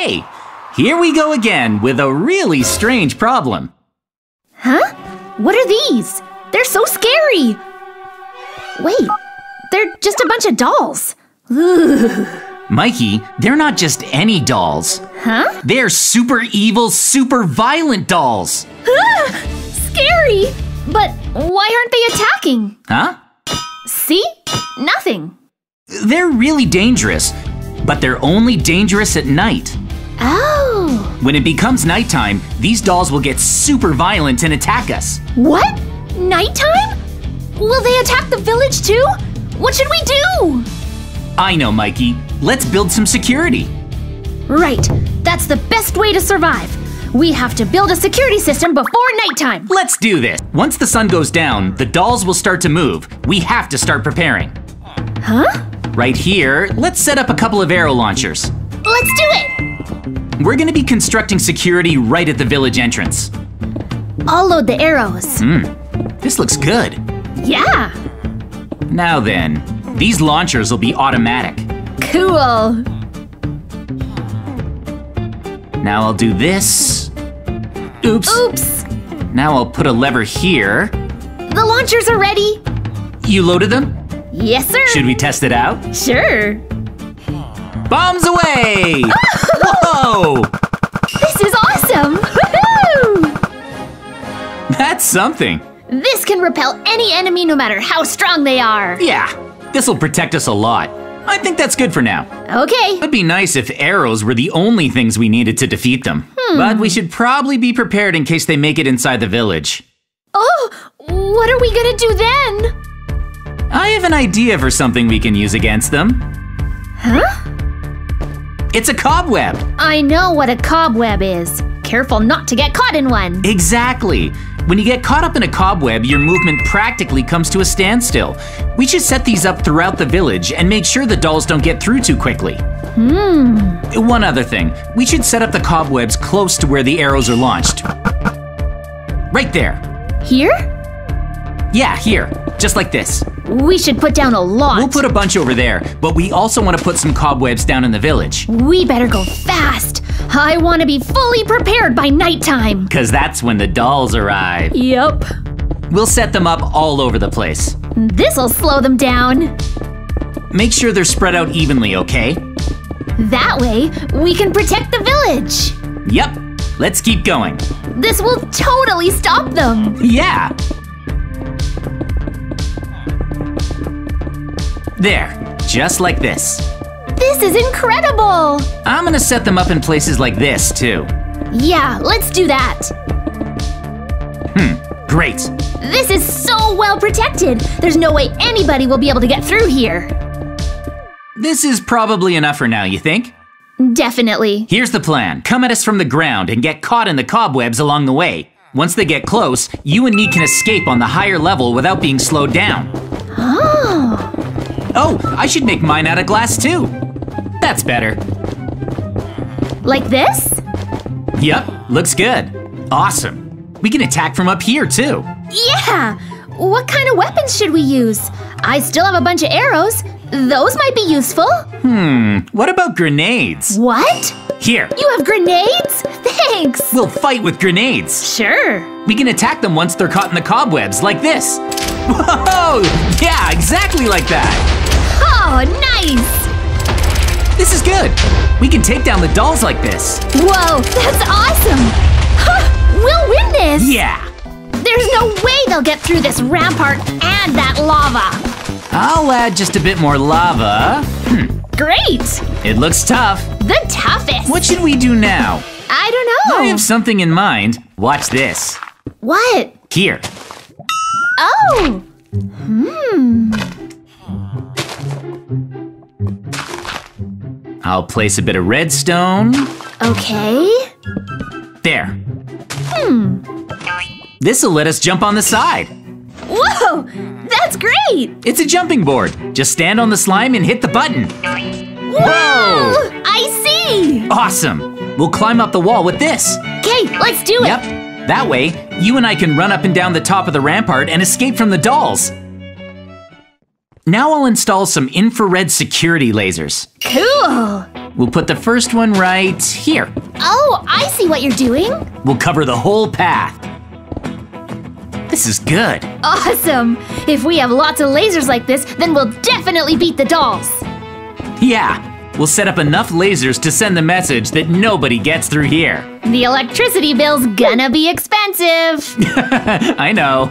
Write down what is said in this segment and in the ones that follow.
Hey, here we go again with a really strange problem. Huh? What are these? They're so scary! Wait, they're just a bunch of dolls. Mikey, they're not just any dolls. Huh? They're super evil, super violent dolls. Ah, scary! But why aren't they attacking? Huh? See? Nothing. They're really dangerous, but they're only dangerous at night. Oh. When it becomes nighttime, these dolls will get super violent and attack us. What? Nighttime? Will they attack the village too? What should we do? I know, Mikey. Let's build some security. Right. That's the best way to survive. We have to build a security system before nighttime. Let's do this. Once the sun goes down, the dolls will start to move. We have to start preparing. Huh? Right here, let's set up a couple of arrow launchers. Let's do it! We're gonna be constructing security right at the village entrance. I'll load the arrows. Hmm, this looks good. Yeah. Now then, these launchers will be automatic. Cool. Now I'll do this. Oops. Oops. Now I'll put a lever here. The launchers are ready. You loaded them? Yes, sir. Should we test it out? Sure. Bombs away! Whoa! This is awesome! Woohoo! That's something. This can repel any enemy no matter how strong they are. Yeah, this'll protect us a lot. I think that's good for now. Okay. It'd be nice if arrows were the only things we needed to defeat them. Hmm. But we should probably be prepared in case they make it inside the village. Oh, what are we gonna do then? I have an idea for something we can use against them. Huh? It's a cobweb. I know what a cobweb is. Careful not to get caught in one. Exactly. When you get caught up in a cobweb, your movement practically comes to a standstill. We should set these up throughout the village and make sure the dolls don't get through too quickly. Hmm. One other thing, we should set up the cobwebs close to where the arrows are launched. Right there. Here? Yeah, here. Just like this. We should put down a lot. We'll put a bunch over there, but we also want to put some cobwebs down in the village. we better go fast. I want to be fully prepared by nighttime. Because that's when the dolls arrive. Yep. We'll set them up all over the place. This'll slow them down. Make sure they're spread out evenly, okay? That way, we can protect the village. Yep. Let's keep going. This will totally stop them. Yeah. There. Just like this. This is incredible. I'm gonna set them up in places like this, too. Yeah, let's do that. Hmm, great. This is so well protected. There's no way anybody will be able to get through here. This is probably enough for now, you think? Definitely. Here's the plan. Come at us from the ground and get caught in the cobwebs along the way. Once they get close, you and me can escape on the higher level without being slowed down. Oh. Oh, I should make mine out of glass too. That's better. Like this? Yep, looks good. Awesome. We can attack from up here too. Yeah. What kind of weapons should we use? I still have a bunch of arrows. Those might be useful. Hmm, what about grenades? What? Here, You have grenades? Thanks. we'll fight with grenades. Sure. We can attack them once they're caught in the cobwebs, like this. Whoa! Yeah, exactly like that. Oh, nice. This is good. We can take down the dolls like this. Whoa, that's awesome. Huh, we'll win this. Yeah. There's no way they'll get through this rampart and that lava. I'll add just a bit more lava. Great. It looks tough. The toughest. What should we do now? I don't know. I have something in mind. Watch this. What? Here. Oh. Hmm. I'll place a bit of redstone. Okay. There. Hmm. This'll let us jump on the side. Whoa, that's great. It's a jumping board. Just stand on the slime and hit the button. Whoa! I see. Awesome. We'll climb up the wall with this. Okay, let's do it. Yep. That way, you and I can run up and down the top of the rampart and escape from the dolls. Now I'll install some infrared security lasers. Cool. We'll put the first one right here. Oh, I see what you're doing. We'll cover the whole path. This is good. Awesome! If we have lots of lasers like this, then we'll definitely beat the dolls. Yeah, we'll set up enough lasers to send the message that nobody gets through here. The electricity bill's gonna be expensive. I know.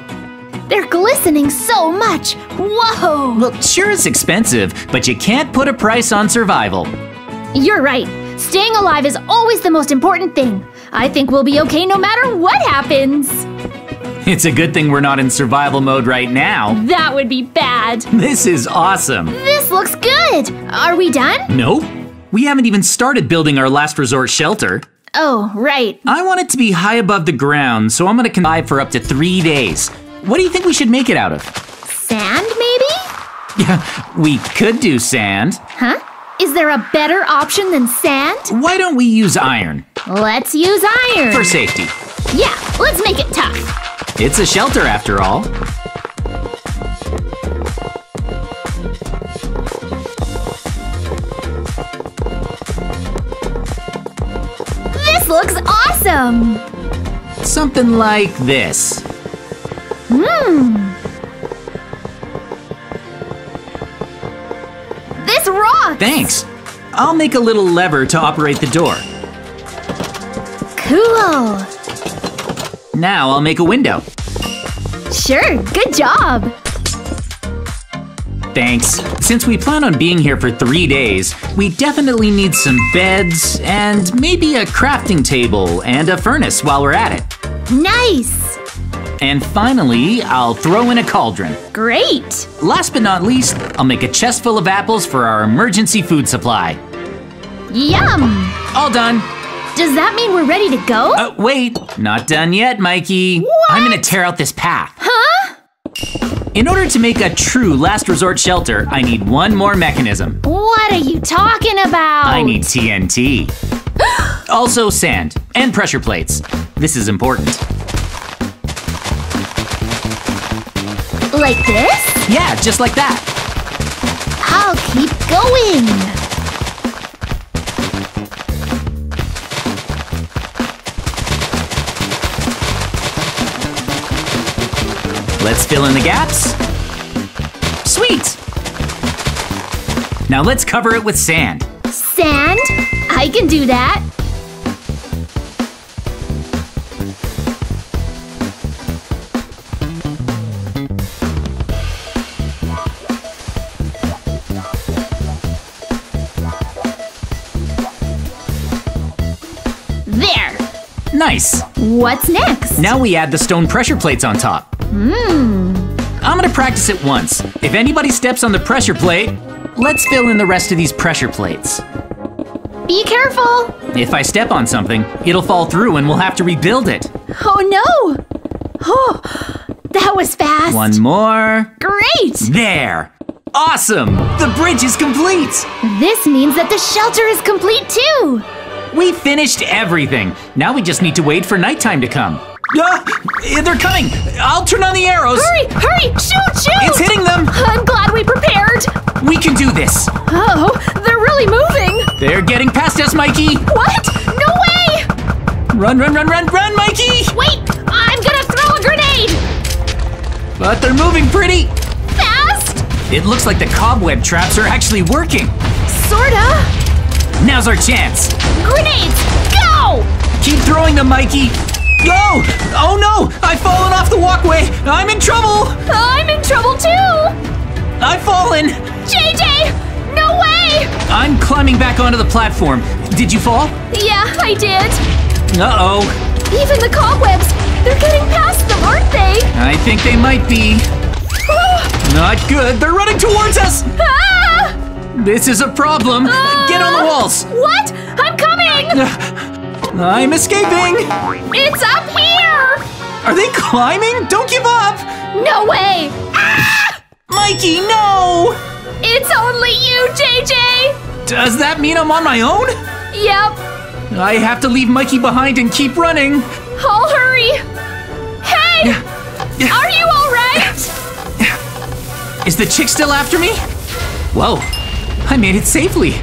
They're glistening so much. Whoa! Well, sure it's expensive, but you can't put a price on survival. You're right. Staying alive is always the most important thing. I think we'll be okay no matter what happens. It's a good thing we're not in survival mode right now. That would be bad. This is awesome. This looks good. Are we done? Nope. We haven't even started building our last resort shelter. Oh, right. I want it to be high above the ground, so I'm gonna connive for up to three days. What do you think we should make it out of? Sand, maybe? Yeah, we could do sand. Huh? Is there a better option than sand? Why don't we use iron? Let's use iron. For safety. Yeah, let's make it tough. It's a shelter after all. This looks awesome. Something like this. Hmm. This rocks. Thanks. I'll make a little lever to operate the door. Cool. Now I'll make a window. Sure, good job. Thanks. Since we plan on being here for three days, we definitely need some beds and maybe a crafting table and a furnace while we're at it. Nice. And finally, I'll throw in a cauldron. Great. Last but not least, I'll make a chest full of apples for our emergency food supply. Yum. All done. Does that mean we're ready to go? Uh, wait, not done yet, Mikey. What? I'm gonna tear out this path. huh? In order to make a true last resort shelter, I need one more mechanism. What are you talking about? I need TNT. also sand and pressure plates. This is important. Like this? Yeah, just like that. I'll keep going. Let's fill in the gaps. Sweet. Now let's cover it with sand. Sand? I can do that. Nice. What's next? Now we add the stone pressure plates on top. Hmm. I'm gonna practice it once. If anybody steps on the pressure plate, let's fill in the rest of these pressure plates. Be careful. If I step on something, it'll fall through and we'll have to rebuild it. Oh no. Oh, that was fast. One more. Great. There. Awesome! The bridge is complete! This means that the shelter is complete too. We finished everything. Now we just need to wait for nighttime to come. Ah, they're coming! I'll turn on the arrows! Hurry, hurry, shoot, shoot! It's hitting them! I'm glad we prepared. We can do this! Oh, they're really moving. They're getting past us, Mikey! What? No way! Run, run, run, run, run, Mikey! Wait, I'm gonna throw a grenade. But they're moving pretty! Fast? It looks like the cobweb traps are actually working! Sorta. Now's our chance! Grenades, go! Keep throwing them, Mikey! Go! Oh no! I've fallen off the walkway! I'm in trouble! I'm in trouble too. I've fallen! JJ, no way! I'm climbing back onto the platform. Did you fall? Yeah, I did. Uh oh. Even the cobwebs, they're getting past them, aren't they? I think they might be. Not good. They're running towards us! ah! This is a problem. Get on the uh, walls! What? I'm coming! I'm escaping! It's up here! Are they climbing? Don't give up! No way! Ah! Mikey, no! It's only you, JJ! Does that mean I'm on my own? Yep, I have to leave Mikey behind and keep running. I'll hurry. Hey! Are you alright? Is the chick still after me? Whoa, I made it safely.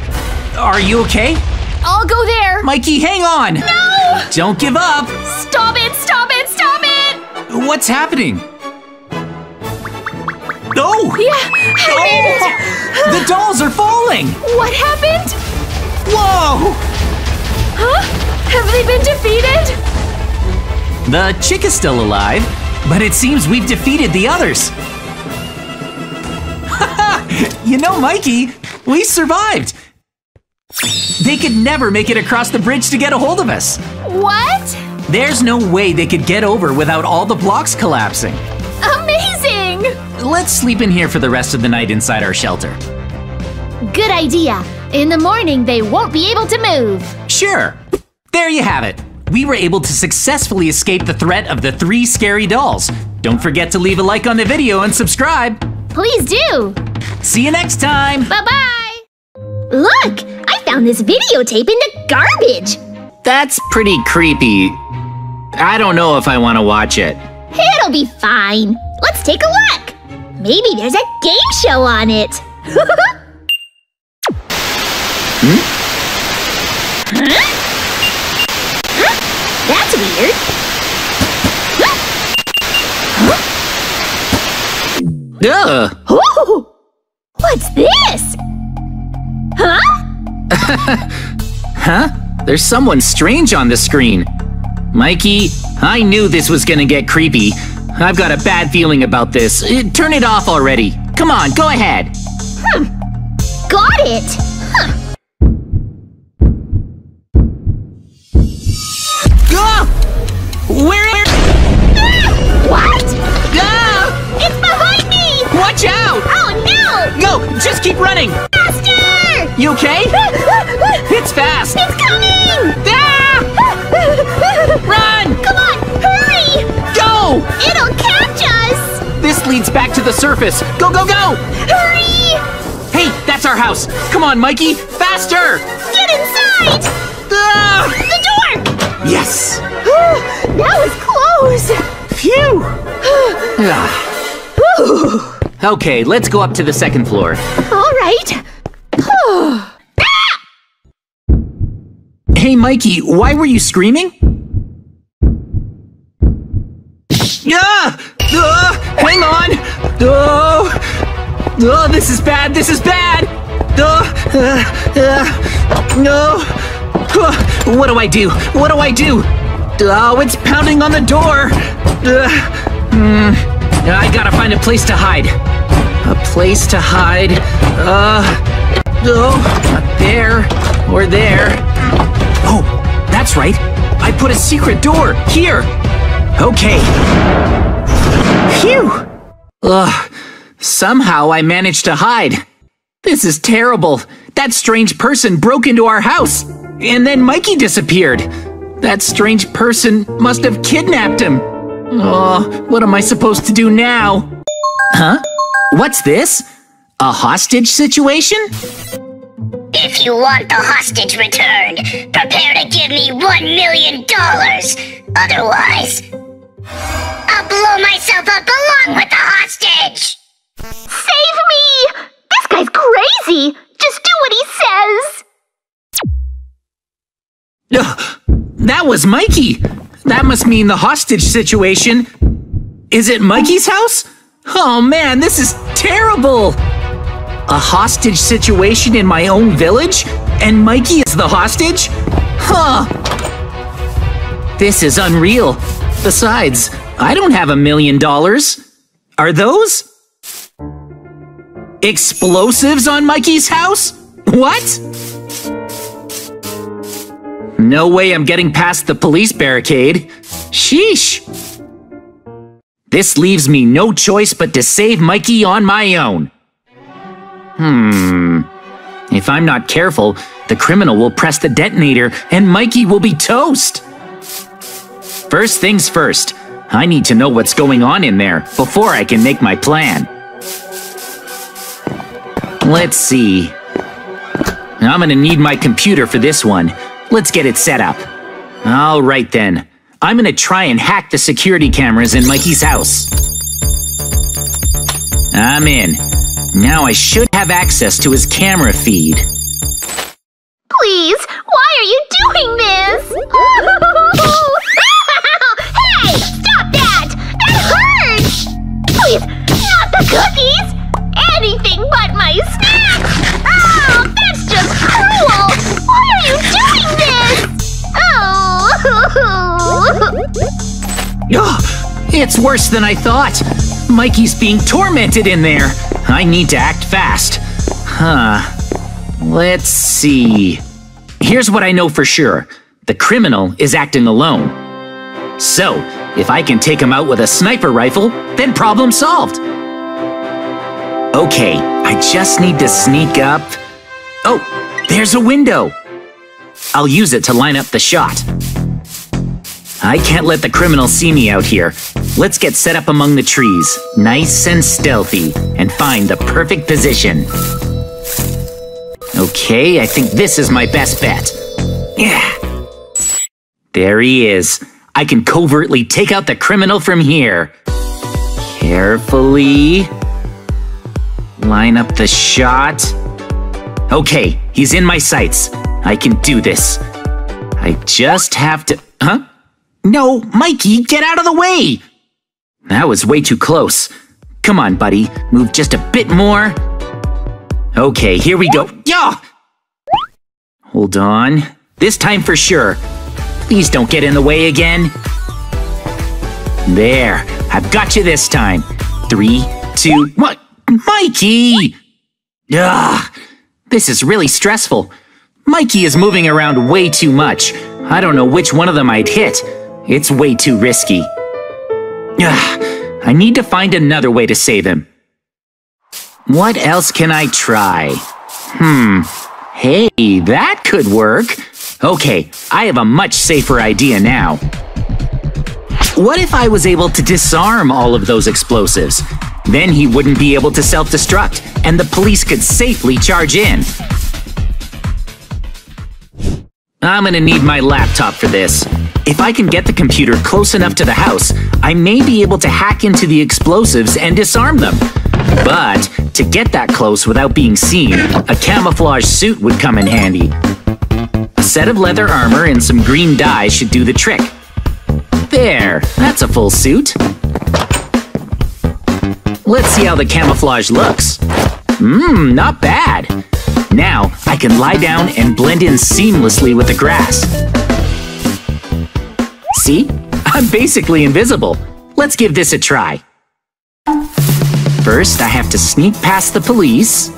Are you okay? I'll go there. Mikey, hang on! No! Don't give up! Stop it! Stop it! Stop it! What's happening? Oh! Yeah, I made it. Oh! The dolls are falling! What happened? Whoa! Huh? Have they been defeated? The chick is still alive, but it seems we've defeated the others. you know, Mikey, we survived. They could never make it across the bridge to get a hold of us. What? There's no way they could get over without all the blocks collapsing. Amazing! Let's sleep in here for the rest of the night inside our shelter. Good idea. In the morning, they won't be able to move. Sure. There you have it. We were able to successfully escape the threat of the three scary dolls. Don't forget to leave a like on the video and subscribe. Please do. See you next time. Bye bye. Look, I found this videotape in the garbage. That's pretty creepy. I don't know if I want to watch it. It'll be fine. Let's take a look. Maybe there's a game show on it. Huh? Huh? That's weird. Ugh. Ooh, what's this? Huh? There's someone strange on the screen. Mikey, I knew this was gonna get creepy. I've got a bad feeling about this. Uh, Turn it off already. Come on, go ahead. Got it. Huh. Ah! Where? Ah, What? Ah! It's behind me! Watch out! Oh no! Go! Just keep running! Faster! You okay? leads back to the surface. Go, go, go! Hurry! Hey, that's our house. Come on, Mikey, faster! Get inside! Ah! The door! Yes! that was close! Phew! Ah. okay, let's go up to the second floor. All right. Hey, Mikey, why were you screaming? Ah! Ah! Hang on! Oh! Oh, this is bad! This is bad! Oh! Uh, uh, no! Oh, what do I do? What do I do? Oh, it's pounding on the door! Uh, hmm, I gotta find a place to hide. A place to hide. Uh, oh, not there or there. Oh, that's right. I put a secret door here. Okay. Phew. Ugh. Somehow I managed to hide. This is terrible. That strange person broke into our house. And then Mikey disappeared. That strange person must have kidnapped him. Oh, what am I supposed to do now? Huh? What's this? A hostage situation? If you want the hostage returned, prepare to give me one million dollars. Otherwise, I'll blow myself up along with the hostage. Save me! This guy's crazy! Just do what he says! Ugh, that was Mikey. That must mean the hostage situation. Is it Mikey's house? Oh man, this is terrible. A hostage situation in my own village? And Mikey is the hostage? Huh. This is unreal. Besides, I don't have a million dollars. Are those? Explosives on Mikey's house? What? No way I'm getting past the police barricade. Sheesh. This leaves me no choice but to save Mikey on my own. Hmm. If I'm not careful, the criminal will press the detonator and Mikey will be toast. First things first, I need to know what's going on in there before I can make my plan. Let's see. I'm gonna need my computer for this one. Let's get it set up. All right then. I'm gonna try and hack the security cameras in Mikey's house. I'm in. Now I should have access to his camera feed. Please, why are you doing this? it's worse than I thought. Mikey's being tormented in there. I need to act fast. Huh. Let's see. Here's what I know for sure. The criminal is acting alone. So, if I can take him out with a sniper rifle, then problem solved. Okay, I just need to sneak up. Oh, there's a window. I'll use it to line up the shot. I can't let the criminal see me out here. Let's get set up among the trees, nice and stealthy, and find the perfect position. Okay, I think this is my best bet. Yeah. There he is. I can covertly take out the criminal from here. Carefully. Line up the shot. Okay, he's in my sights. I can do this. I just have to. Huh? No, Mikey, get out of the way! That was way too close. Come on, buddy, move just a bit more. Okay, here we go. Yeah! Hold on. This time for sure. Please don't get in the way again. There, I've got you this time. Three, two, one. Mikey! Ugh, this is really stressful. Mikey is moving around way too much. I don't know which one of them I'd hit. It's way too risky. Ugh, I need to find another way to save him. What else can I try? Hmm. Hey, that could work. Okay, I have a much safer idea now. What if I was able to disarm all of those explosives? Then he wouldn't be able to self-destruct, and the police could safely charge in. I'm gonna need my laptop for this. If I can get the computer close enough to the house, I may be able to hack into the explosives and disarm them. But to get that close without being seen, a camouflage suit would come in handy. A set of leather armor and some green dye should do the trick. There, that's a full suit. Let's see how the camouflage looks. Mmm, not bad. Now, I can lie down and blend in seamlessly with the grass. See? I'm basically invisible. Let's give this a try. First, I have to sneak past the police.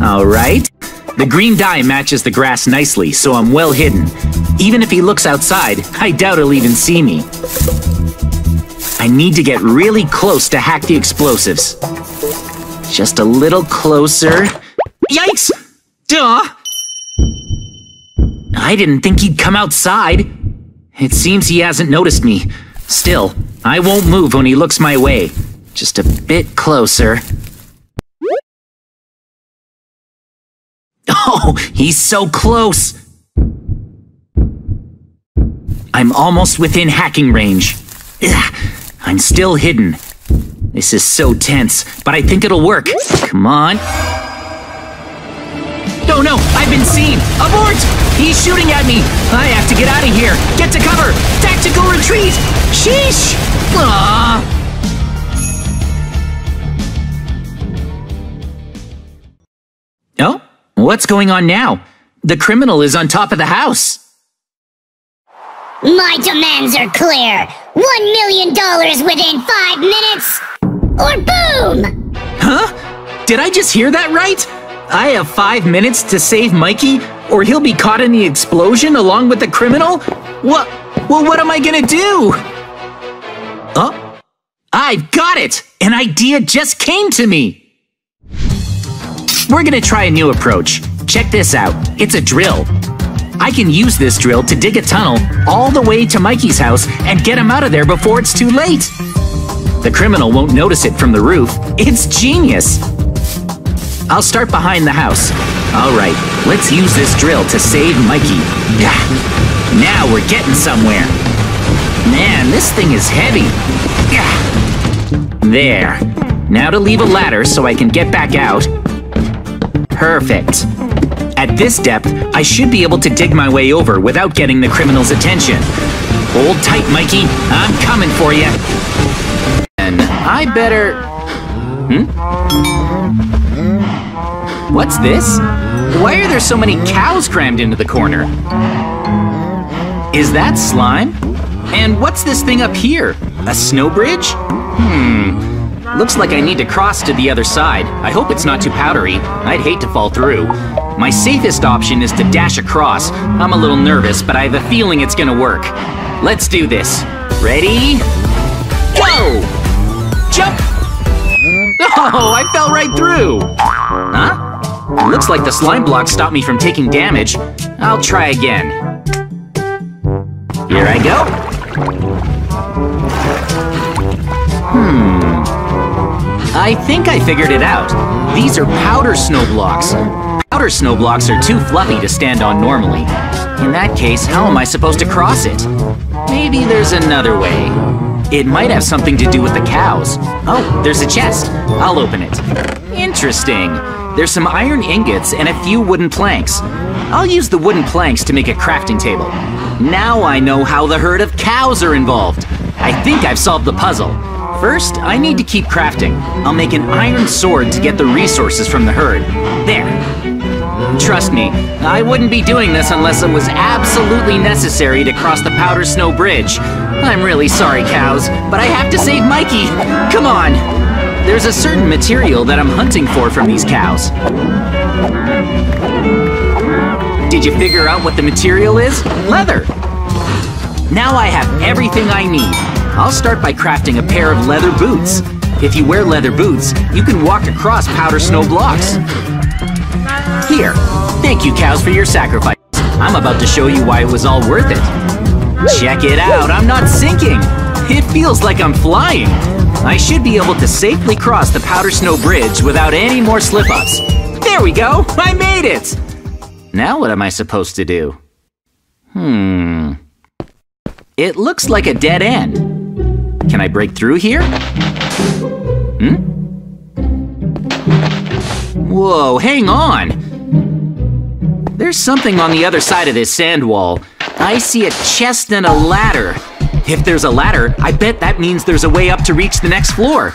Alright. The green dye matches the grass nicely, so I'm well hidden. Even if he looks outside, I doubt he'll even see me. I need to get really close to hack the explosives. Just a little closer. Yikes! Duh! I didn't think he'd come outside. It seems he hasn't noticed me. Still, I won't move when he looks my way. Just a bit closer. Oh, he's so close! I'm almost within hacking range. Ugh, I'm still hidden. This is so tense, but I think it'll work. Come on. No, no, I've been seen! Abort! He's shooting at me! I have to get out of here! Get to cover! Tactical retreat! Sheesh! Ah! Oh? What's going on now? The criminal is on top of the house. My demands are clear. One million dollars within five minutes, or boom! Huh? Did I just hear that right? I have five minutes to save Mikey, or he'll be caught in the explosion along with the criminal? What? Well, what am I gonna do? Oh, I've got it! An idea just came to me! We're gonna try a new approach. Check this out. It's a drill. I can use this drill to dig a tunnel all the way to Mikey's house and get him out of there before it's too late. The criminal won't notice it from the roof. It's genius! I'll start behind the house. Alright, let's use this drill to save Mikey. Now we're getting somewhere. Man, this thing is heavy. There. Now to leave a ladder so I can get back out. Perfect. At this depth, I should be able to dig my way over without getting the criminal's attention. Hold tight, Mikey. I'm coming for you. And I better... Hmm? What's this? Why are there so many cows crammed into the corner? Is that slime? And what's this thing up here? A snow bridge? Hmm. Looks like I need to cross to the other side. I hope it's not too powdery. I'd hate to fall through. My safest option is to dash across. I'm a little nervous, but I have a feeling it's gonna work. Let's do this. Ready? Go! Jump! Oh, I fell right through! Huh? Looks like the slime block stopped me from taking damage. I'll try again. Here I go. I think I figured it out. These are powder snow blocks. Powder snow blocks are too fluffy to stand on normally. In that case, how am I supposed to cross it? Maybe there's another way. It might have something to do with the cows. Oh, there's a chest. I'll open it. Interesting. There's some iron ingots and a few wooden planks. I'll use the wooden planks to make a crafting table. Now I know how the herd of cows are involved. I think I've solved the puzzle. First, I need to keep crafting. I'll make an iron sword to get the resources from the herd. There. Trust me, I wouldn't be doing this unless it was absolutely necessary to cross the Powder Snow Bridge. I'm really sorry, cows, but I have to save Mikey. Come on. There's a certain material that I'm hunting for from these cows. Did you figure out what the material is? Leather. Now I have everything I need. I'll start by crafting a pair of leather boots. If you wear leather boots, you can walk across powder snow blocks. Here, thank you cows for your sacrifice. I'm about to show you why it was all worth it. Check it out, I'm not sinking. It feels like I'm flying. I should be able to safely cross the Powder Snow Bridge without any more slip-ups. There we go, I made it! Now what am I supposed to do? Hmm... It looks like a dead end. Can I break through here? Hmm? Whoa, hang on! There's something on the other side of this sand wall. I see a chest and a ladder. If there's a ladder, I bet that means there's a way up to reach the next floor.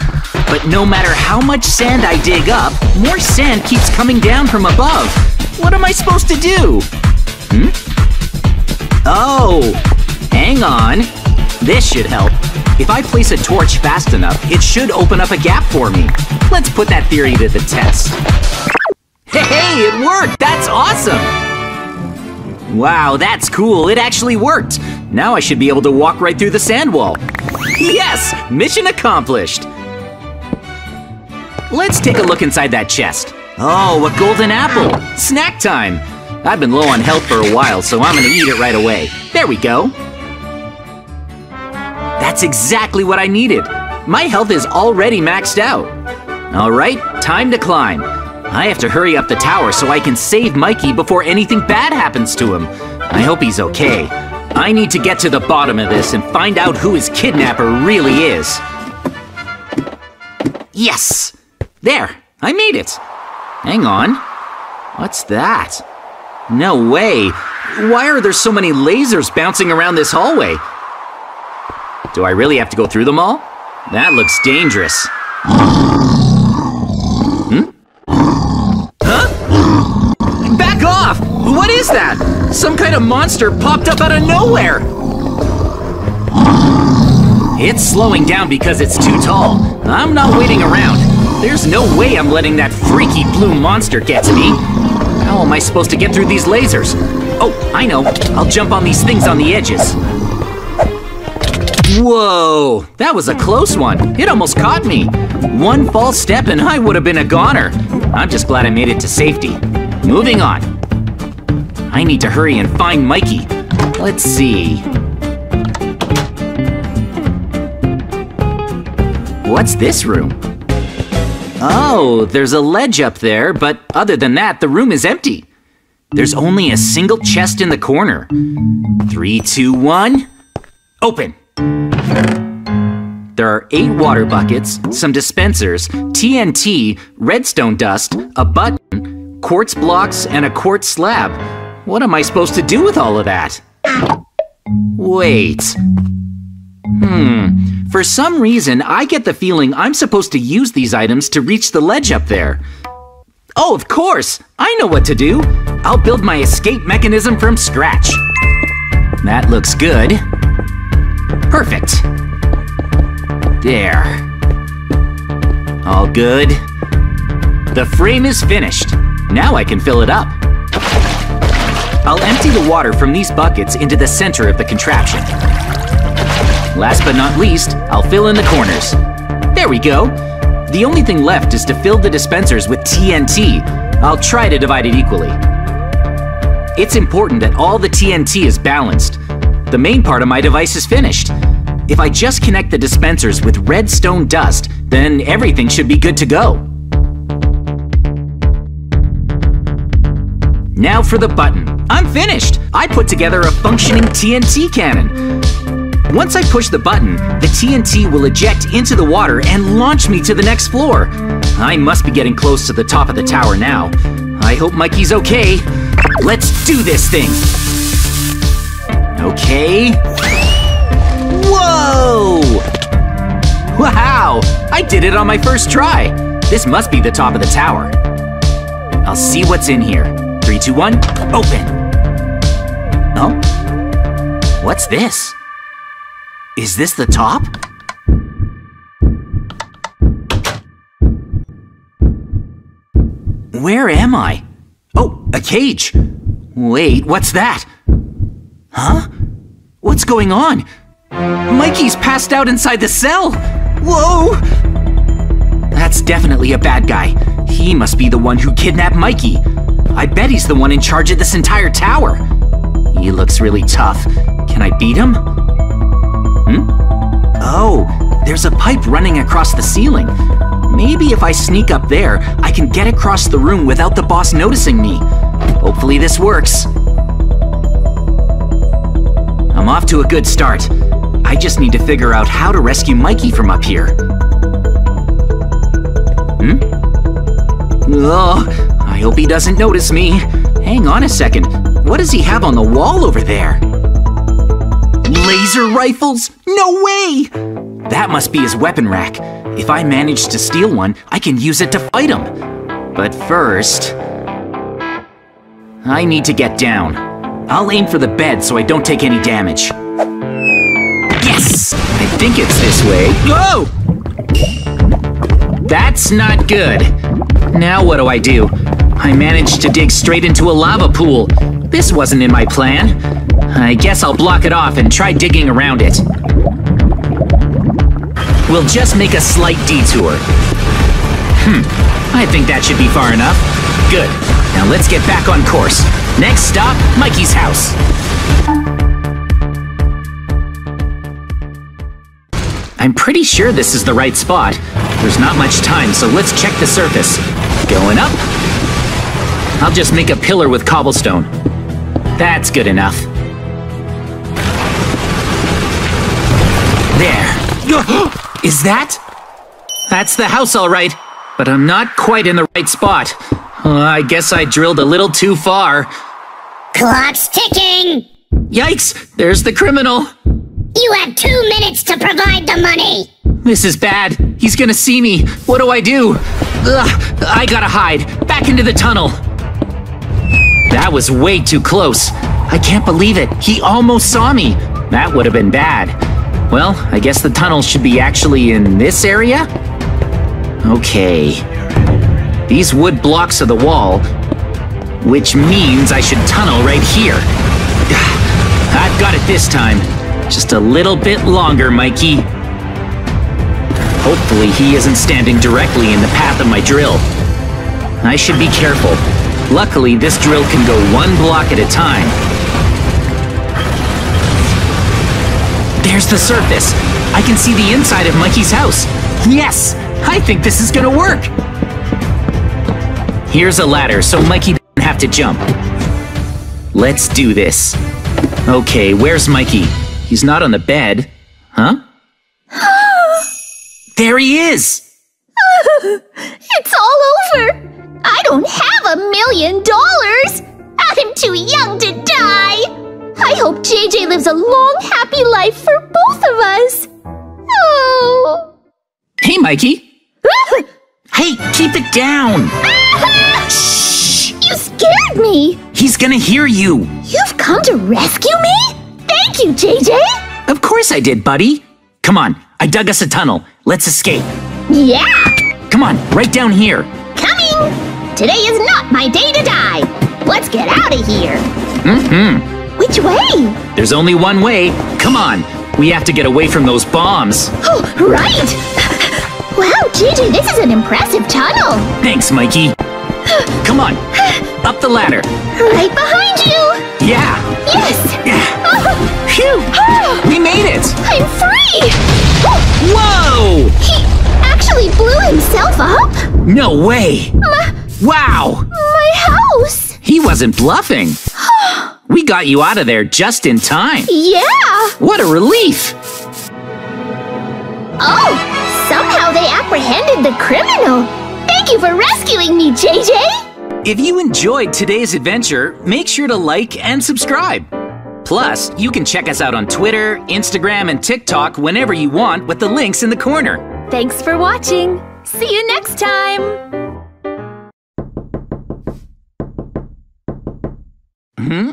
But no matter how much sand I dig up, more sand keeps coming down from above. What am I supposed to do? Hmm? Oh, hang on. This should help. If I place a torch fast enough, it should open up a gap for me. Let's put that theory to the test. Hey, it worked! That's awesome! Wow, that's cool. It actually worked. Now I should be able to walk right through the sand wall. Yes! Mission accomplished! Let's take a look inside that chest. Oh, a golden apple! Snack time! I've been low on health for a while, so I'm gonna eat it right away. There we go. That's exactly what I needed. My health is already maxed out. All right, time to climb. I have to hurry up the tower so I can save Mikey before anything bad happens to him. I hope he's okay. I need to get to the bottom of this and find out who his kidnapper really is. Yes! There, I made it. Hang on. What's that? No way. Why are there so many lasers bouncing around this hallway? Do I really have to go through them all? That looks dangerous. Hmm? Huh? Back off! What is that? Some kind of monster popped up out of nowhere! It's slowing down because it's too tall. I'm not waiting around. There's no way I'm letting that freaky blue monster get to me. How am I supposed to get through these lasers? Oh, I know. I'll jump on these things on the edges. Whoa, that was a close one. It almost caught me. One false step and I would have been a goner. I'm just glad I made it to safety. Moving on. I need to hurry and find Mikey. Let's see. What's this room? Oh, there's a ledge up there, but other than that, the room is empty. There's only a single chest in the corner. Three, two, one. Open. There are eight water buckets, some dispensers, TNT, redstone dust, a button, quartz blocks, and a quartz slab. What am I supposed to do with all of that? Wait. Hmm. For some reason, I get the feeling I'm supposed to use these items to reach the ledge up there. Oh, of course! I know what to do! I'll build my escape mechanism from scratch. That looks good. Perfect. There. All good. The frame is finished. Now I can fill it up. I'll empty the water from these buckets into the center of the contraption. Last but not least, I'll fill in the corners. There we go. The only thing left is to fill the dispensers with TNT. I'll try to divide it equally. It's important that all the TNT is balanced. The main part of my device is finished. If I just connect the dispensers with redstone dust, then everything should be good to go. Now for the button. I'm finished! I put together a functioning TNT cannon. Once I push the button, the TNT will eject into the water and launch me to the next floor. I must be getting close to the top of the tower now. I hope Mikey's okay. Let's do this thing! Okay. Whoa! Wow! I did it on my first try! This must be the top of the tower. I'll see what's in here. Three, two, one, open! Oh? What's this? Is this the top? Where am I? Oh, a cage! Wait, what's that? Huh? What's going on? Mikey's passed out inside the cell! Whoa! That's definitely a bad guy. He must be the one who kidnapped Mikey. I bet he's the one in charge of this entire tower. He looks really tough. Can I beat him? Hmm? Oh, there's a pipe running across the ceiling. Maybe if I sneak up there, I can get across the room without the boss noticing me. Hopefully this works. I'm off to a good start. I just need to figure out how to rescue Mikey from up here. Hmm? Oh, I hope he doesn't notice me. Hang on a second. What does he have on the wall over there? Laser rifles? No way! That must be his weapon rack. If I manage to steal one, I can use it to fight him. But first... I need to get down. I'll aim for the bed so I don't take any damage. Yes! I think it's this way. Whoa! That's not good. Now what do I do? I managed to dig straight into a lava pool. This wasn't in my plan. I guess I'll block it off and try digging around it. We'll just make a slight detour. Hmm, I think that should be far enough. Good. Now let's get back on course. Next stop, Mikey's house. I'm pretty sure this is the right spot. There's not much time, so let's check the surface. Going up. I'll just make a pillar with cobblestone. That's good enough. There. Is that? That's the house, all right. But I'm not quite in the right spot. Uh, I guess I drilled a little too far. Clock's ticking! Yikes! There's the criminal! You have two minutes to provide the money! This is bad. He's gonna see me. What do I do? Ugh, I gotta hide. Back into the tunnel. That was way too close. I can't believe it. He almost saw me. That would have been bad. Well, I guess the tunnel should be actually in this area? Okay. These wood blocks are the wall, which means I should tunnel right here. I've got it this time. Just a little bit longer, Mikey. Hopefully he isn't standing directly in the path of my drill. I should be careful. Luckily, this drill can go one block at a time. There's the surface. I can see the inside of Mikey's house. Yes! I think this is gonna work! Here's a ladder so Mikey doesn't have to jump. Let's do this. Okay, where's Mikey? He's not on the bed. Huh? there he is! It's all over! I don't have a million dollars! I'm too young to die! I hope JJ lives a long, happy life for both of us! Oh! Hey, Mikey. Hey, keep it down. Shh. You scared me! He's gonna hear you. You've come to rescue me? Thank you, JJ! Of course I did, buddy. Come on, I dug us a tunnel. Let's escape. Yeah! Come on, right down here. Coming! Today is not my day to die! Let's get out of here! Mm-hmm. Which way? There's only one way. Come on. We have to get away from those bombs. Oh, right! Wow, JJ, this is an impressive tunnel! Thanks, Mikey. Come on. Up the ladder. Right behind you! Yeah. Yes! Oh. Phew. We made it. I'm free! Whoa! He actually blew himself up? No way. Wow. My house! He wasn't bluffing. We got you out of there just in time. Yeah! What a relief. Oh! Somehow they apprehended the criminal! Thank you for rescuing me, JJ! If you enjoyed today's adventure, make sure to like and subscribe. Plus, you can check us out on Twitter, Instagram, and TikTok whenever you want with the links in the corner. Thanks for watching! See you next time! Hmm?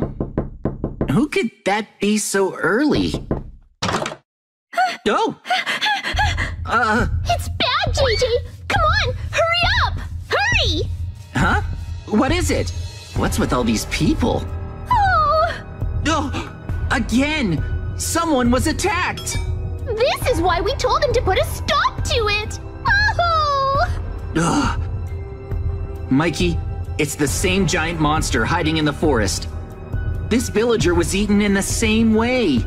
Who could that be so early? Oh! Uh, It's bad, JJ! Come on! Hurry up! Hurry! huh? What is it? What's with all these people? Oh! Oh! Again! Someone was attacked! This is why we told him to put a stop to it! Oh! Ugh. Mikey, it's the same giant monster hiding in the forest. This villager was eaten in the same way.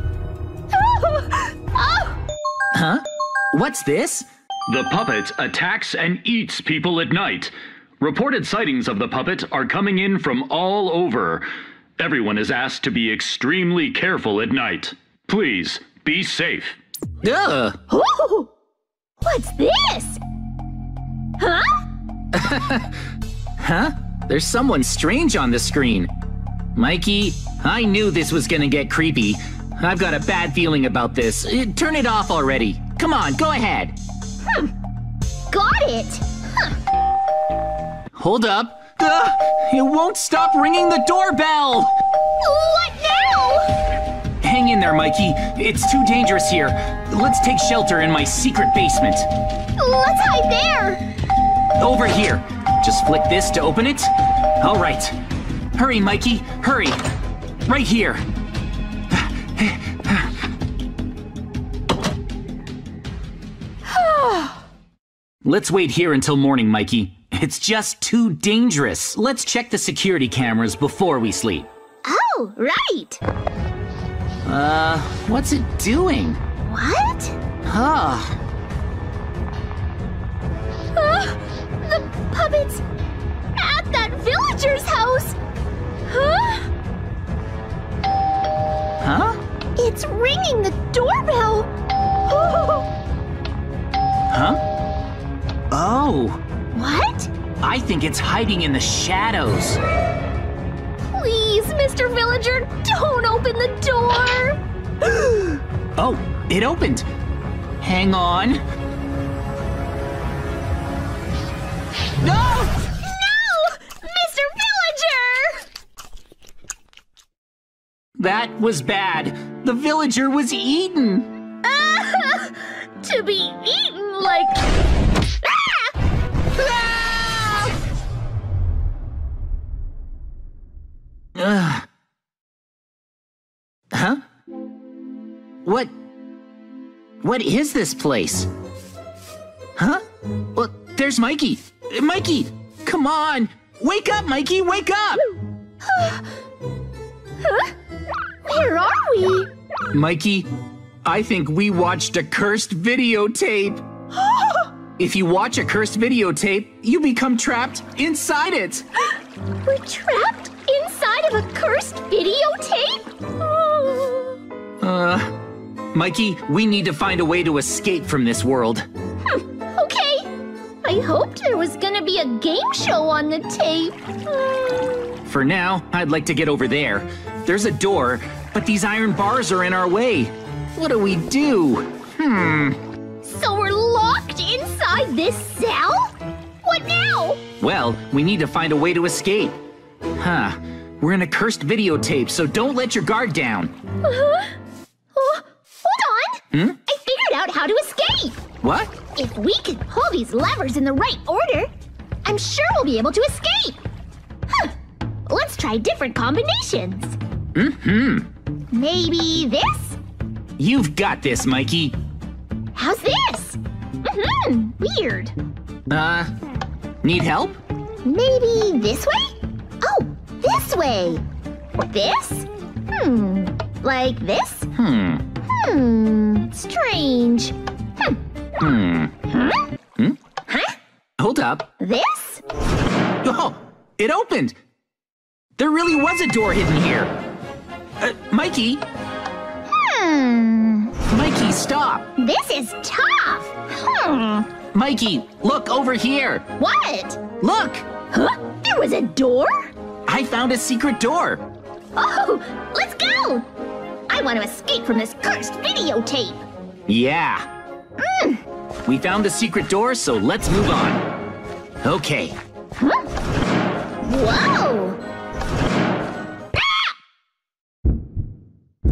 Oh! Huh? What's this? The puppet attacks and eats people at night. Reported sightings of the puppet are coming in from all over. Everyone is asked to be extremely careful at night. Please, be safe. Ugh. Oh! What's this? Huh? Huh? There's someone strange on the screen. Mikey, I knew this was gonna get creepy. I've got a bad feeling about this. Uh, Turn it off already. Come on, go ahead. Hmm. Got it! Hold up. Ugh, it won't stop ringing the doorbell! What now? Hang in there, Mikey. It's too dangerous here. Let's take shelter in my secret basement. Let's hide there! Over here. Just flick this to open it. All right. Hurry, Mikey. Hurry. Right here. Let's wait here until morning, Mikey. It's just too dangerous. Let's check the security cameras before we sleep. Oh, right! Uh, what's it doing? What? Huh. Ah, the puppets at that villager's house! Huh? Huh? It's ringing the doorbell! Huh? Oh, what? I think it's hiding in the shadows. Please, Mr. Villager, don't open the door! Oh, it opened. Hang on. No! No! Mr. Villager! That was bad. The villager was eaten. Ah, to be eaten like. What? What is this place? Huh? Well, there's Mikey. Mikey, come on. Wake up, Mikey, wake up! Huh? Where are we? Mikey, I think we watched a cursed videotape. if you watch a cursed videotape, you become trapped inside it. We're trapped inside of a cursed videotape? Uh, Mikey, we need to find a way to escape from this world. okay. I I hoped there was gonna be a game show on the tape. Hmm. For now, I'd like to get over there. There's a door, but these iron bars are in our way. What do we do? Hmm. So we're locked inside this cell? What now? Well, we need to find a way to escape. Huh. We're in a cursed videotape, so don't let your guard down. Uh-huh. Hmm? I figured out how to escape! What? If we can pull these levers in the right order, I'm sure we'll be able to escape. Huh. Let's try different combinations. Mm-hmm. Maybe this? You've got this, Mikey. How's this? Mm-hmm. Weird. Uh, need help? Maybe this way? Oh, this way. Or this? Hmm. Like this? Hmm. Hmm. Strange. Hmm. Hmm. Huh? Hmm? Huh? Hold up. This? Oh, it opened. There really was a door hidden here. Uh, Mikey, Hmm. Mikey, stop. This is tough. Hmm. Mikey, look over here. What? Look, Huh? There was a door? I found a secret door. Oh, let's go! I want to escape from this cursed videotape. Yeah. Mm. We found the secret door, so let's move on. Okay. Whoa!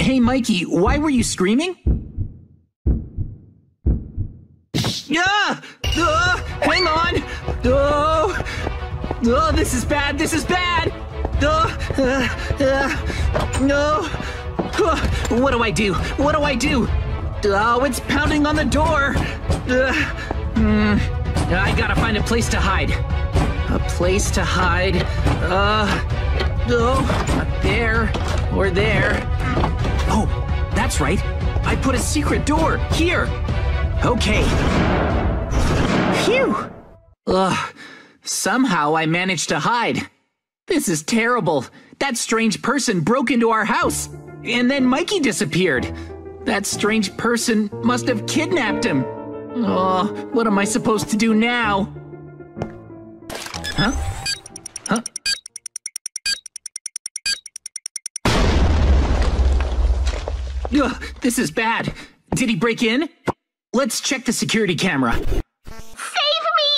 Hey, Mikey, why were you screaming? Yeah! Uh, hang on! Oh, oh, this is bad! This is bad! Oh, uh, uh, no! What do I do? What do I do? Oh, it's pounding on the door! Uh, hmm, I gotta find a place to hide. A place to hide. Uh, no, not there or there. Oh, that's right. I put a secret door here. Okay. Phew. Ugh. Somehow I managed to hide. This is terrible. That strange person broke into our house. And then Mikey disappeared. That strange person must have kidnapped him. Oh, what am I supposed to do now? Huh? Huh? Ugh, this is bad. Did he break in? Let's check the security camera. Save me!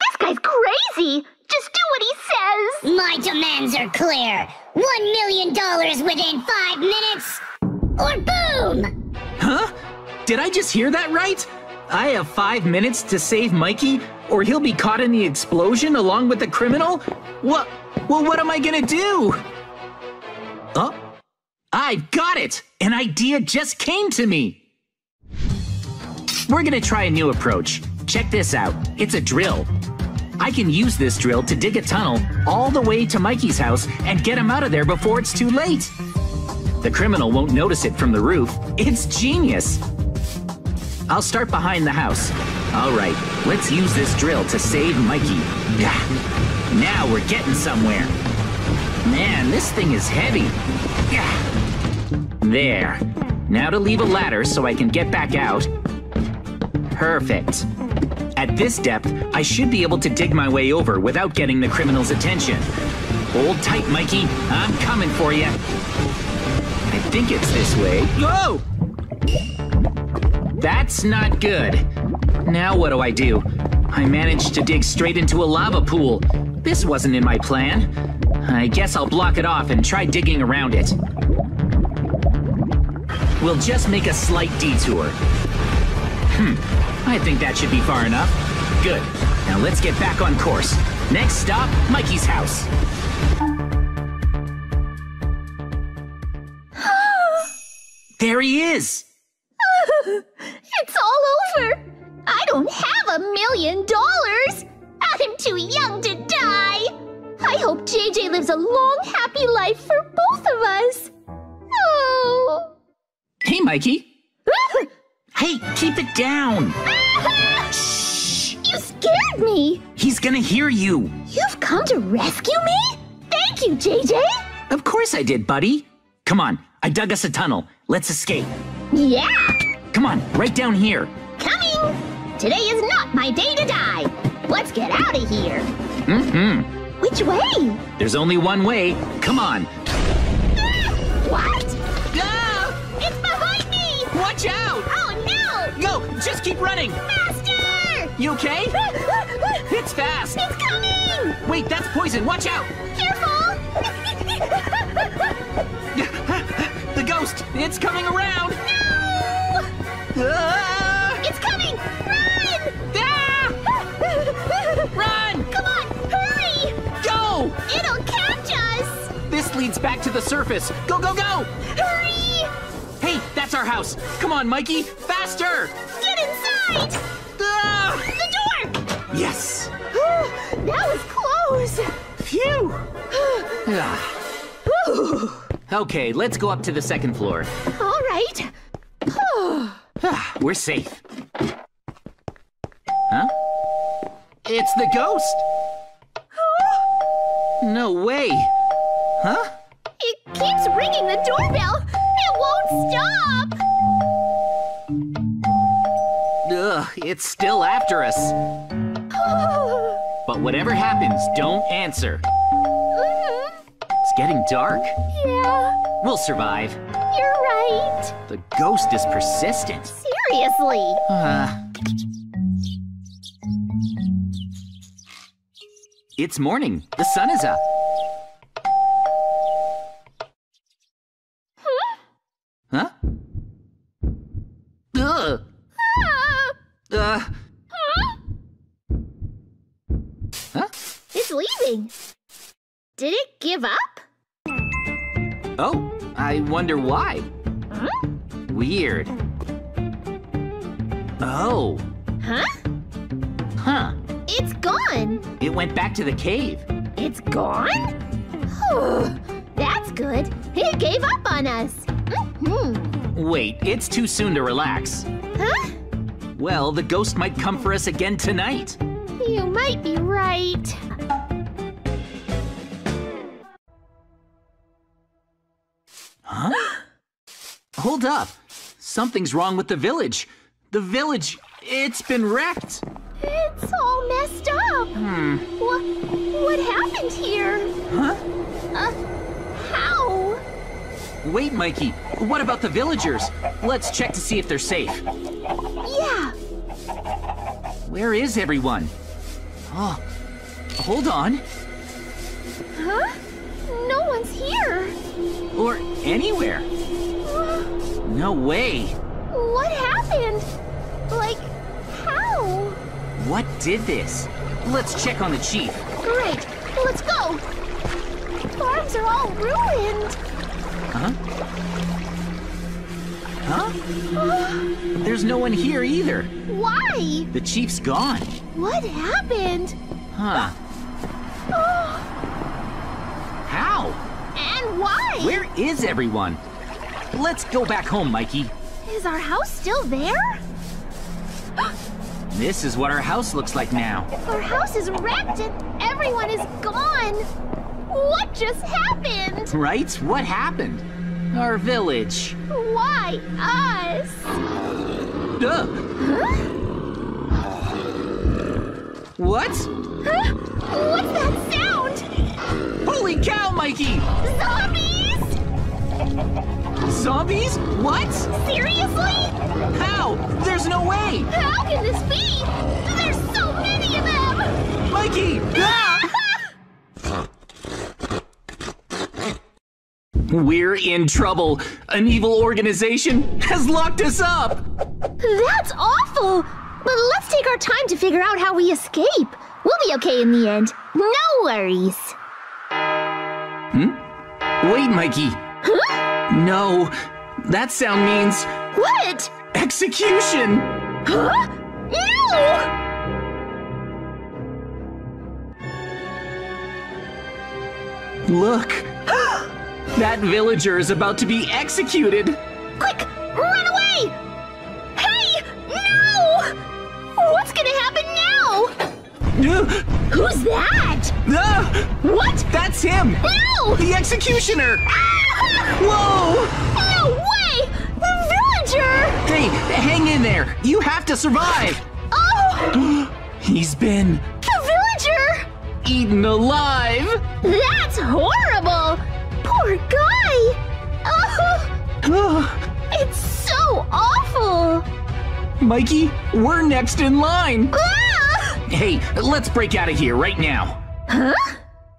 This guy's crazy! Just do what he says! My demands are clear. One million dollars within five minutes, or boom! Huh? Did I just hear that right? I have five minutes to save Mikey, or he'll be caught in the explosion along with the criminal? What? Well, what am I gonna do? Oh, I've got it! An idea just came to me! We're gonna try a new approach. Check this out. It's a drill. I can use this drill to dig a tunnel all the way to Mikey's house and get him out of there before it's too late. The criminal won't notice it from the roof. It's genius. I'll start behind the house. All right, let's use this drill to save Mikey. Yeah. Now we're getting somewhere. Man, this thing is heavy. Yeah. There. Now to leave a ladder so I can get back out. Perfect. At this depth, I should be able to dig my way over without getting the criminal's attention. Hold tight, Mikey. I'm coming for you. I think it's this way. Whoa! That's not good. Now what do I do? I managed to dig straight into a lava pool. This wasn't in my plan. I guess I'll block it off and try digging around it. We'll just make a slight detour. Hmm, I think that should be far enough. Good. Now let's get back on course. Next stop, Mikey's house. There he is! it's all over! I don't have a million dollars! I'm too young to die! I hope JJ lives a long, happy life for both of us! Oh! Hey, Mikey. Hey, keep it down! Shh! You scared me! He's gonna hear you! You've come to rescue me? Thank you, JJ! Of course I did, buddy. Come on, I dug us a tunnel. Let's escape. Yeah! Come on, right down here. Coming! Today is not my day to die! Let's get out of here. Mm-hmm. Which way? There's only one way. Come on. What? Ah! It's behind me! Watch out! Go! Just keep running! Master! You okay? It's fast! It's coming! Wait, that's poison! Watch out! Careful! The ghost! It's coming around! no! Ah! It's coming! Run! Ah! Run! Come on, hurry! Go! It'll catch us! This leads back to the surface. Go, go, go! Hurry! That's our house. Come on, Mikey. Faster! Get inside! Ah! The door! Yes! that was close! Phew! Ah. okay, let's go up to the second floor. All right. Ah, We're safe. Huh? It's the ghost! No way! Huh? it keeps ringing the doorbell! It won't stop! Ugh, it's still after us. But whatever happens, don't answer. Mhm. It's getting dark. Yeah, We'll survive. you're right. The ghost is persistent. Seriously. Uh. It's morning. The sun is up. Give up? Oh, I wonder why. Huh? Weird. Oh. Huh? Huh. It's gone. It went back to the cave. It's gone? That's good. It gave up on us. hmm Wait, it's too soon to relax. Huh? Well, the ghost might come for us again tonight. You might be right. Hold up. Something's wrong with the village. The village, it's been wrecked. It's all messed up. Hmm. What? What happened here? Huh? Uh, how? Wait, Mikey. What about the villagers? Let's check to see if they're safe. Yeah. Where is everyone? Oh, hold on. Huh? No one's here. Or anywhere. No way. What happened? Like, how? What did this? Let's check on the chief. Great. Let's go. Farms are all ruined. Huh? Huh? There's no one here either. Why? The chief's gone. What happened? Huh. Oh, How? and why? Where is everyone? Let's go back home, Mikey. Is our house still there? This is what our house looks like now. Our house is wrecked and everyone is gone. What just happened? Right? What happened? Our village. Why us? Ugh. What? Huh? What's that sound? Holy cow, Mikey! Zombies? Zombies? What? Seriously? How? There's no way! How can this be? There's so many of them! Mikey! Ah! We're in trouble. An evil organization has locked us up. That's awful! But let's take our time to figure out how we escape. We'll be okay in the end. No worries. Hmm? Wait, Mikey. Huh? No. That sound means What? execution. Huh? No! Look. that villager is about to be executed. Quick, run away! Hey, no! What's gonna happen now? Who's that? What? That's him. No! The executioner. Ah! Whoa! No way! The villager! Hey, hang in there. You have to survive. Oh! He's been The villager! eaten alive! That's horrible! Poor guy! Oh, it's so awful! Mikey, we're next in line! Ah! Hey, let's break out of here right now. Huh?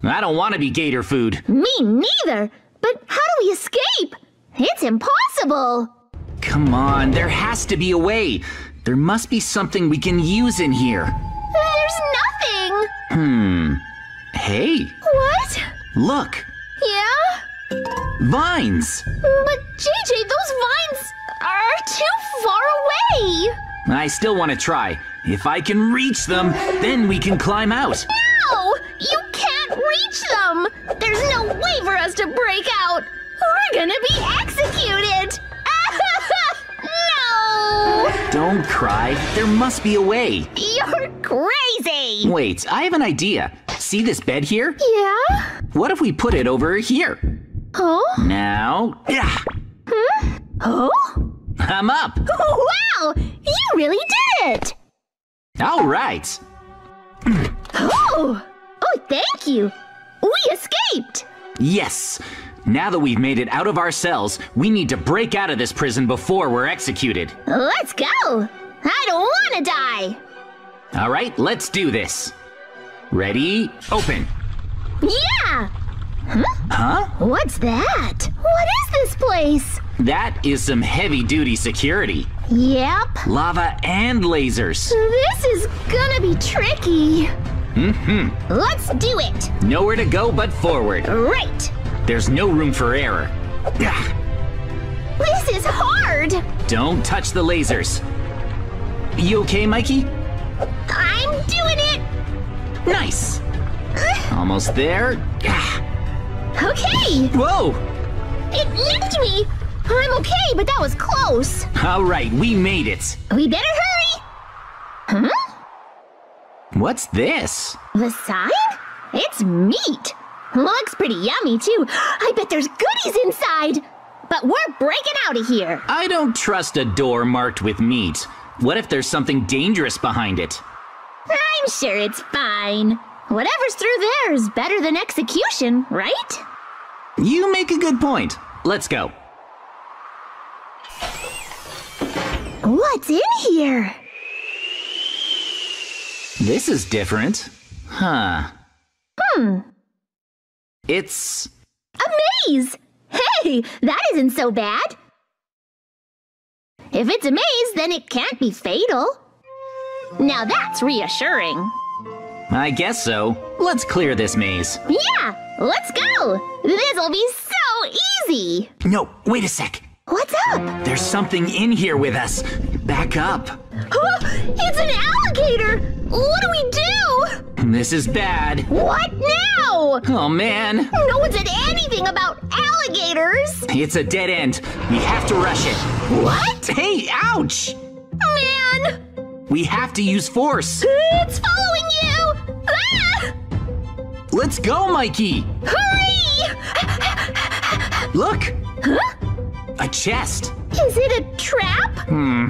I don't want to be gator food. Me neither! But how do we escape? It's impossible! Come on, there has to be a way. There must be something we can use in here. There's nothing! Hmm. Hey, What? look. Yeah? Vines. But JJ, those vines are too far away! I still want to try. If I can reach them, then we can climb out. No! You can't reach them! There's no way for us to break out! We're gonna be executed! no! Don't cry. There must be a way. You're crazy! Wait, I have an idea. See this bed here? Yeah? What if we put it over here? Oh? Now, yeah, hmm? Huh? Oh? I'm up. Wow! You really did it! All right. Oh! Oh, thank you! We escaped! Yes. Now that we've made it out of our cells, we need to break out of this prison before we're executed. Let's go! I don't wanna die! All right, let's do this. Ready? Open. Yeah! Huh? What's that? What is this place? That is some heavy duty security. Yep. Lava and lasers. This is gonna be tricky. Mm-hmm. Let's do it! Nowhere to go but forward. Right! There's no room for error. This is hard! Don't touch the lasers. You okay, Mikey? I'm doing it! Nice. Almost there. Okay! Whoa! It licked me! I'm okay, but that was close. All right, we made it. We better hurry! Huh? What's this? The sign? It's meat! Looks pretty yummy, too. I bet there's goodies inside! But we're breaking out of here! I don't trust a door marked with meat. What if there's something dangerous behind it? I'm sure it's fine. Whatever's through there is better than execution, right? You make a good point. Let's go. What's in here? This is different. Huh. Hmm. It's. A maze! Hey, that isn't so bad. If it's a maze, then it can't be fatal. Now that's reassuring. I guess so. Let's clear this maze. Yeah, let's go! This'll be so easy! No, wait a sec. What's up? There's something in here with us. Back up. It's an alligator! What do we do? This is bad. What now? Oh man. No one said anything about alligators! It's a dead end. We have to rush it. What? Hey, ouch! Man! We have to use force. It's following! Let's go, Mikey. Hurry! Look, Huh? a chest. Is it a trap? Hmm.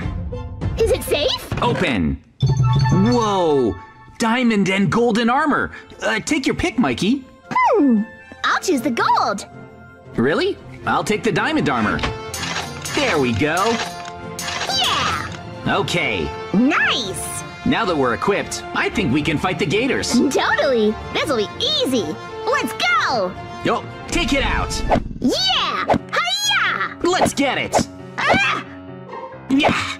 Is it safe? Open. Whoa! Diamond and golden armor. Uh, take your pick, Mikey. Hmm. I'll choose the gold. Really? I'll take the diamond armor. There we go. Yeah! Okay. Nice! Now that we're equipped, I think we can fight the gators. Totally! This'll be easy! Let's go! Yo, take it out. Yeah! Hiya! Let's get it. Ah! Yeah.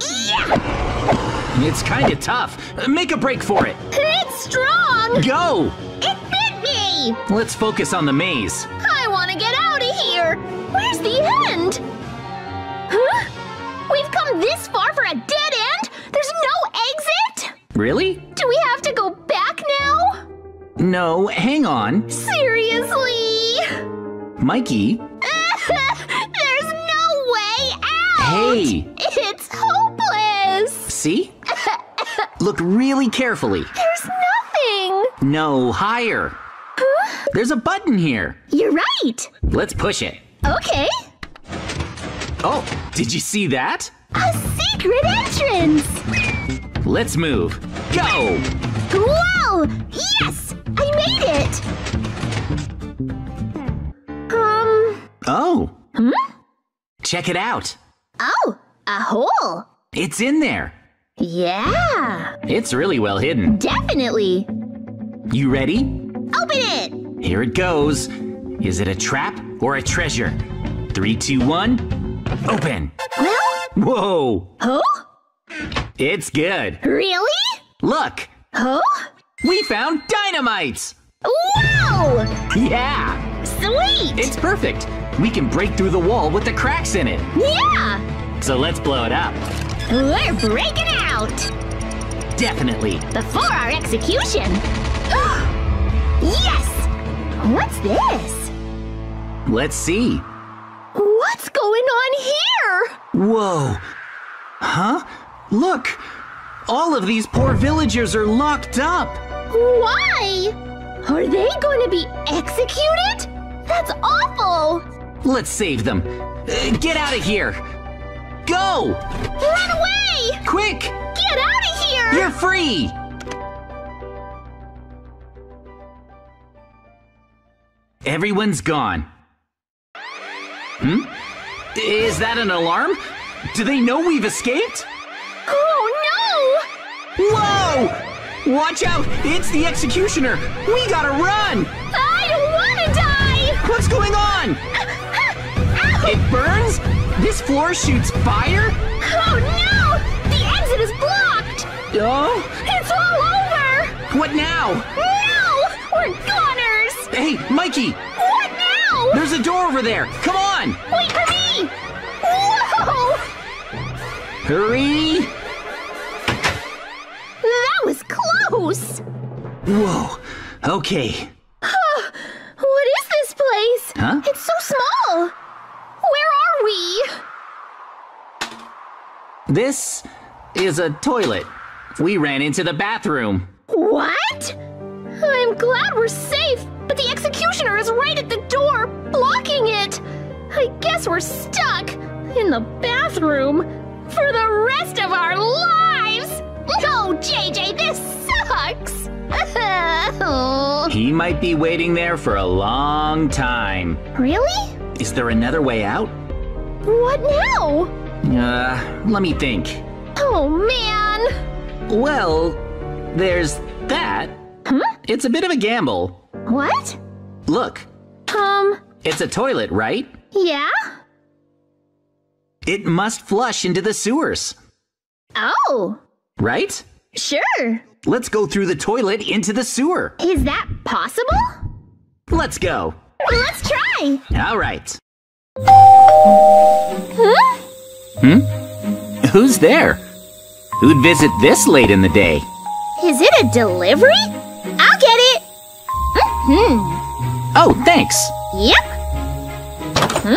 Yeah! It's kind of tough. Make a break for it. It's strong! Go. It bit me! Let's focus on the maze. I want to get out of here! Where's the end? Huh? We've come this far for a dead end? There's no exit? Really? Do we have to go back now? No, hang on. Seriously? Mikey. There's no way out! Hey. It's hopeless! See? Look really carefully. There's nothing! No, higher. There's a button here. You're right! Let's push it. Okay. Oh, did you see that? A secret entrance! Let's move. Go! Whoa! Yes! I made it! Um, Oh. Hmm? Check it out. oh, a hole. It's in there. Yeah, It's really well hidden. definitely. You ready? Open it! Here it goes. Is it a trap or a treasure? Three, two, one. Open. Well, Whoa. huh? It's good. Really? Look. Huh? We found dynamite. Wow! Yeah. Sweet! It's perfect. We can break through the wall with the cracks in it. yeah! So let's blow it up. We're breaking out! Definitely. Before our execution! yes! What's this? Let's see. What's going on here? Whoa. Huh? Look. All of these poor villagers are locked up. Why? Are they going to be executed? That's awful! Let's save them. Uh, get out of here. Go! Run away! Quick! Get out of here! You're free! Everyone's gone. Hmm? Is that an alarm? Do they know we've escaped? Oh no! Whoa! Watch out! It's the executioner! We gotta run! I don't want to die! What's going on? Ow! It burns? This floor shoots fire? Oh no! The exit is blocked! Oh? It's all over! What now? No! We're goners! Hey, Mikey! What now? There's a door over there! Come on! Wait for me! Whoa! Hurry! That was close! Whoa. Okay. What is this place? Huh? It's so small! Where are we? This is a toilet. We ran into the bathroom. What? I'm glad we're safe, but the executioner is right at the door, blocking it. I guess we're stuck in the bathroom for the rest of our lives. No, JJ, this sucks. He might be waiting there for a long time. really? Is there another way out? What now? Uh, let me think. Oh man. Well, there's that. Huh? It's a bit of a gamble. What? Look, Um, it's a toilet, right? yeah? It must flush into the sewers, Oh, right? sure. Let's go through the toilet into the sewer. Is that possible? Let's go. Let's try. All right. Huh? Hmm? Who's there? Who'd visit this late in the day? Is it a delivery? I'll get it. Hmm. Oh, thanks. Yep. Huh?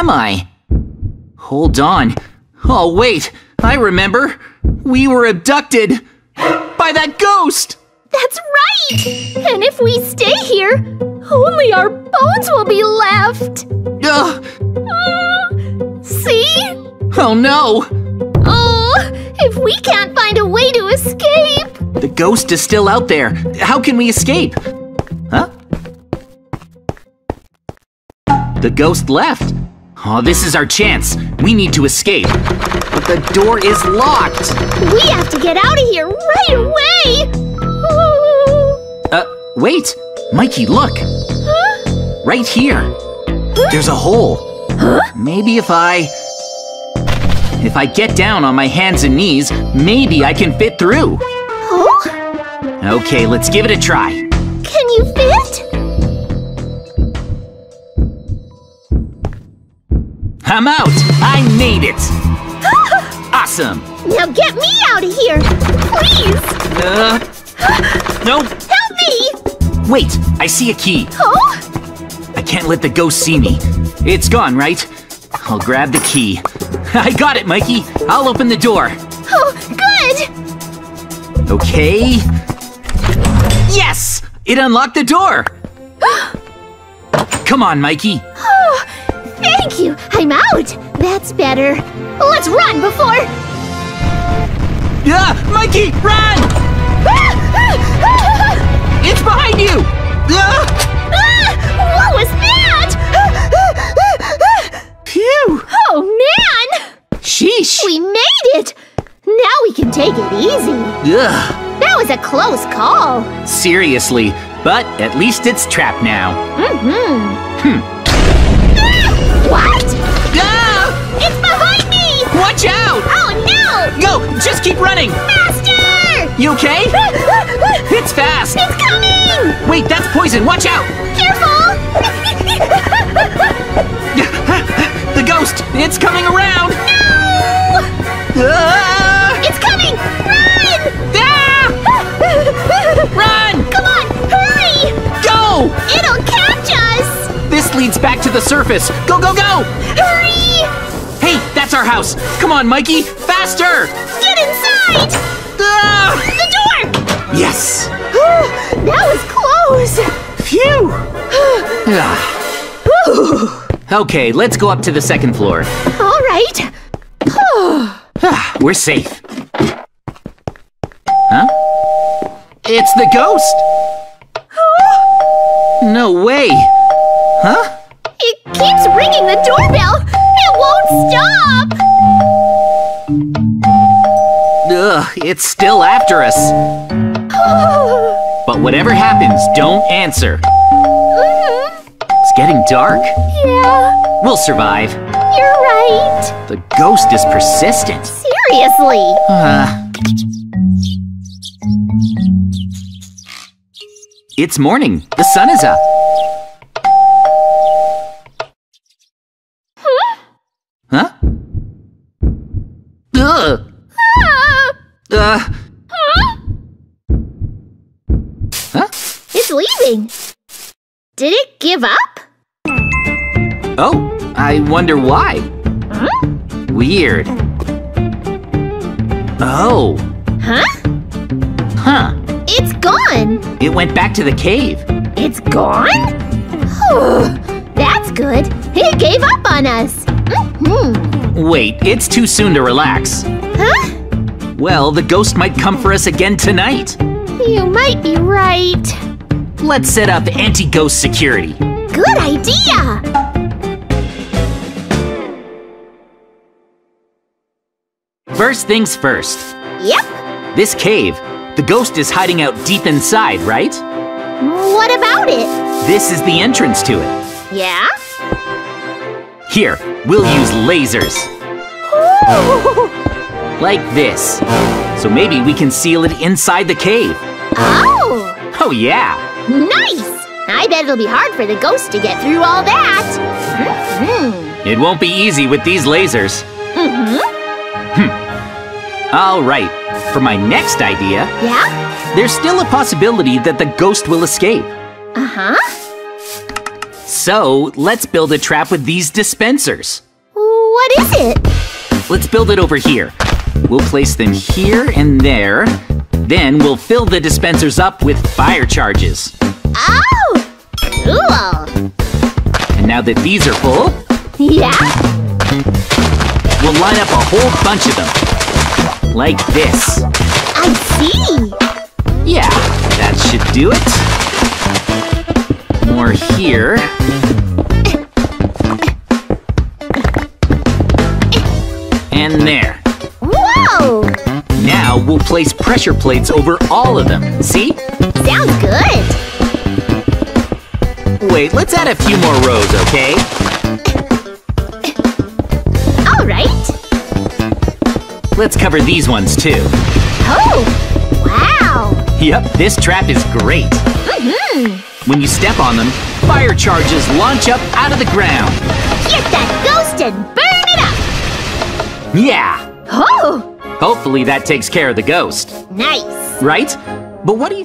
Am I? Hold on. Oh, wait. I remember. We were abducted by that ghost! That's right. And if we stay here, only our bones will be left. Ugh. Uh, see? Oh no! Oh, if we can't find a way to escape. The ghost is still out there. How can we escape? Huh? The ghost left. Oh, this is our chance. We need to escape. But the door is locked. We have to get out of here right away. Uh, wait. Mikey, look. Huh? Right here. There's a hole. Maybe if I... If I get down on my hands and knees, maybe I can fit through. Oh? Okay, let's give it a try. Can you fit? I'm out! I made it! awesome! Now get me out of here! Please! Uh, nope. Help me! Wait, I see a key. Oh? I can't let the ghost see me. It's gone, right? I'll grab the key. I got it, Mikey. I'll open the door. Oh, good! Okay. Yes! It unlocked the door! Come on, Mikey. Oh, thank you! I'm out! That's better. Let's run before... Yeah, Mikey, run! It's behind you! Ah, what was that? phew! Oh man! Sheesh! We made it! Now we can take it easy. Ugh, That was a close call. seriously, but at least it's trapped now. Mm-hmm. Hmm. What? Ah! It's behind me! Watch out! Oh no! Go! Just keep running! Faster! You okay? It's fast! It's coming! Wait, that's poison! Watch out! Careful! The ghost! It's coming around! no! Ah! To the surface. Go, go, go! Hurry! Hey, that's our house. Come on, Mikey, faster! Get inside! Ah! The door! Yes! that was close! Phew! Ah. okay, let's go up to the second floor. All right. Ah, We're safe. Huh? It's the ghost! No way! Huh? It keeps ringing the doorbell. It won't stop. Ugh, it's still after us. But whatever happens, don't answer. Mhm. It's getting dark. Yeah, We'll survive. you're right. The ghost is persistent. Seriously. Uh. It's morning. The sun is up. Leaving. Did it give up? Oh, I wonder why. Huh? Weird. Oh. Huh? Huh. It's gone. It went back to the cave. It's gone? That's good. It gave up on us. hmm Wait, it's too soon to relax. Huh? Well, the ghost might come for us again tonight. You might be right. Let's set up anti-ghost security. Good idea. First things first. Yep. This cave, the ghost is hiding out deep inside, right? What about it? This is the entrance to it. Yeah? Here, we'll use lasers. Ooh. Like this. So maybe we can seal it inside the cave. Oh, Oh yeah! Nice! I bet it'll be hard for the ghost to get through all that. Mm-hmm. It won't be easy with these lasers. Mm-hmm. All right, for my next idea, Yeah? there's still a possibility that the ghost will escape. Uh-huh. So, let's build a trap with these dispensers. What is it? Let's build it over here. We'll place them here and there. Then we'll fill the dispensers up with fire charges. Oh, cool. And now that these are full, Yeah? we'll line up a whole bunch of them. Like this. I see. Yeah, that should do it. More here. And there. Whoa! Now we'll place pressure plates over all of them. See? Sounds good. Wait, let's add a few more rows, okay? All right. Let's cover these ones too. Oh, wow. Yep, this trap is great. Mm-hmm. When you step on them, fire charges launch up out of the ground. Get that ghost and burn it up! Yeah! Oh, Hopefully that takes care of the ghost, nice. right? But what do you